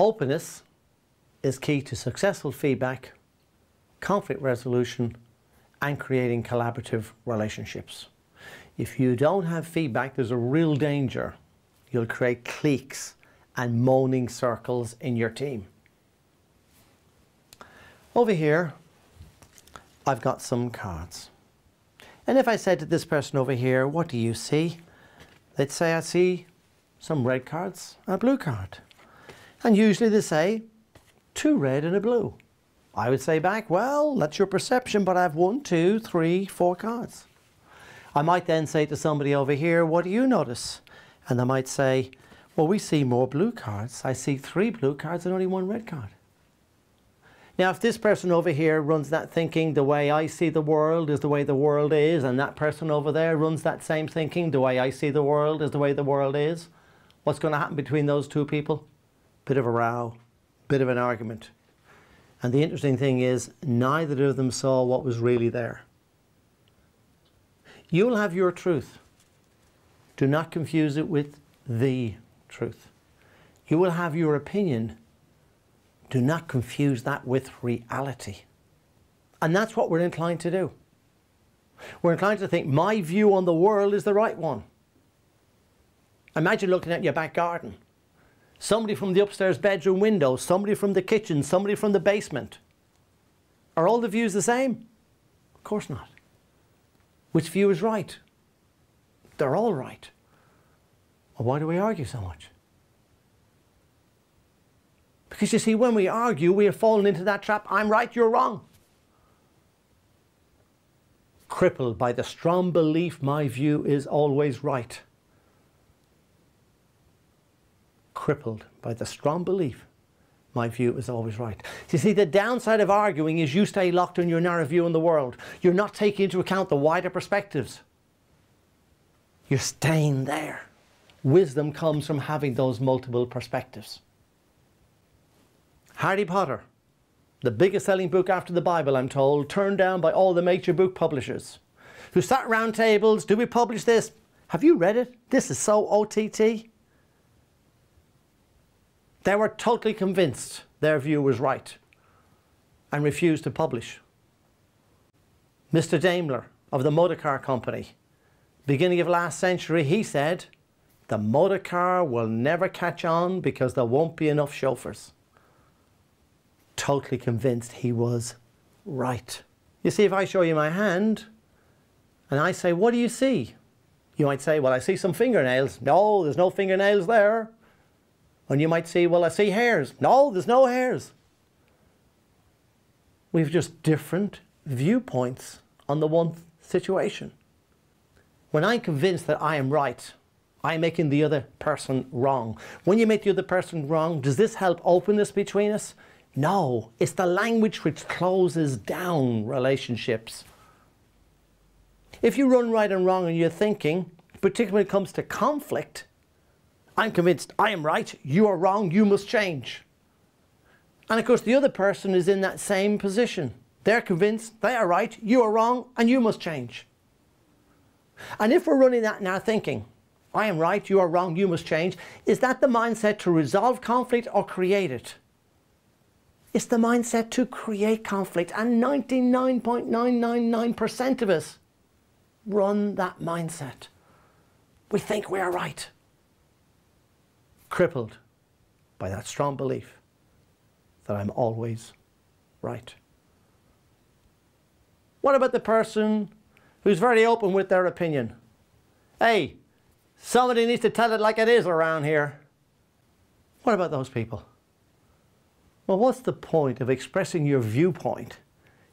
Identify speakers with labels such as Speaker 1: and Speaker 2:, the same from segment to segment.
Speaker 1: Openness is key to successful feedback, conflict resolution, and creating collaborative relationships. If you don't have feedback, there's a real danger you'll create cliques and moaning circles in your team. Over here, I've got some cards. And if I said to this person over here, what do you see? They'd say, I see some red cards and a blue card. And usually they say, two red and a blue. I would say back, well, that's your perception, but I have one, two, three, four cards. I might then say to somebody over here, what do you notice? And they might say, well, we see more blue cards. I see three blue cards and only one red card. Now, if this person over here runs that thinking, the way I see the world is the way the world is, and that person over there runs that same thinking, the way I see the world is the way the world is, what's going to happen between those two people? Bit of a row, bit of an argument. And the interesting thing is, neither of them saw what was really there. You'll have your truth. Do not confuse it with the truth. You will have your opinion do not confuse that with reality. And that's what we're inclined to do. We're inclined to think my view on the world is the right one. Imagine looking at your back garden. Somebody from the upstairs bedroom window, somebody from the kitchen, somebody from the basement. Are all the views the same? Of course not. Which view is right? They're all right. Well, why do we argue so much? Because you see, when we argue, we have fallen into that trap I'm right, you're wrong. Crippled by the strong belief my view is always right. Crippled by the strong belief my view is always right. You see, the downside of arguing is you stay locked in your narrow view on the world. You're not taking into account the wider perspectives. You're staying there. Wisdom comes from having those multiple perspectives. Harry Potter, the biggest selling book after the Bible, I'm told, turned down by all the major book publishers who sat around tables. Do we publish this? Have you read it? This is so OTT. They were totally convinced their view was right and refused to publish. Mr. Daimler of the motor car company, beginning of last century, he said, the motor car will never catch on because there won't be enough chauffeurs totally convinced he was right. You see, if I show you my hand and I say, what do you see? You might say, well, I see some fingernails. No, there's no fingernails there. And you might say, well, I see hairs. No, there's no hairs. We've just different viewpoints on the one situation. When I'm convinced that I am right, I'm making the other person wrong. When you make the other person wrong, does this help openness between us? No, it's the language which closes down relationships. If you run right and wrong in your thinking, particularly when it comes to conflict, I'm convinced I am right, you are wrong, you must change. And of course, the other person is in that same position. They're convinced they are right, you are wrong, and you must change. And if we're running that in our thinking, I am right, you are wrong, you must change, is that the mindset to resolve conflict or create it? It's the mindset to create conflict. And 99.999% of us run that mindset. We think we are right. Crippled by that strong belief that I'm always right. What about the person who's very open with their opinion? Hey, somebody needs to tell it like it is around here. What about those people? Well, what's the point of expressing your viewpoint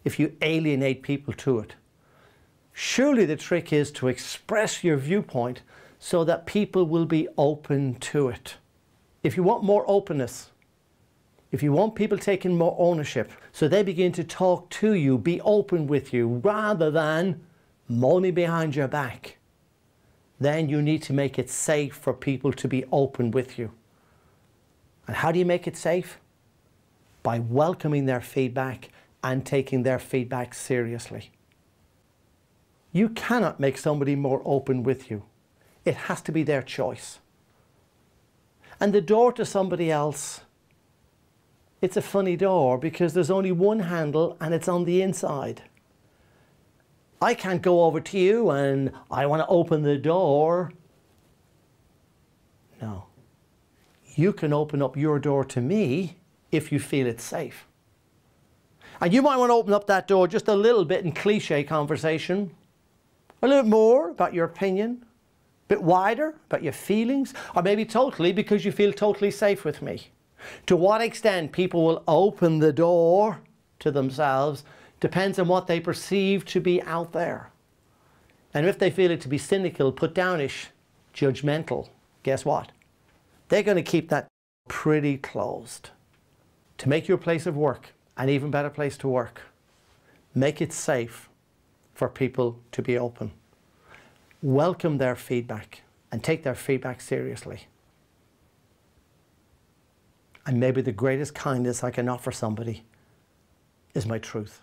Speaker 1: if you alienate people to it? Surely the trick is to express your viewpoint so that people will be open to it. If you want more openness, if you want people taking more ownership, so they begin to talk to you, be open with you, rather than moaning behind your back, then you need to make it safe for people to be open with you. And how do you make it safe? by welcoming their feedback and taking their feedback seriously. You cannot make somebody more open with you. It has to be their choice. And the door to somebody else it's a funny door because there's only one handle and it's on the inside. I can't go over to you and I want to open the door. No. You can open up your door to me if you feel it's safe. And you might want to open up that door just a little bit in cliche conversation, a little more about your opinion, bit wider about your feelings, or maybe totally because you feel totally safe with me. To what extent people will open the door to themselves depends on what they perceive to be out there. And if they feel it to be cynical, put downish, judgmental, guess what? They're going to keep that pretty closed. To make your place of work an even better place to work, make it safe for people to be open. Welcome their feedback and take their feedback seriously. And maybe the greatest kindness I can offer somebody is my truth.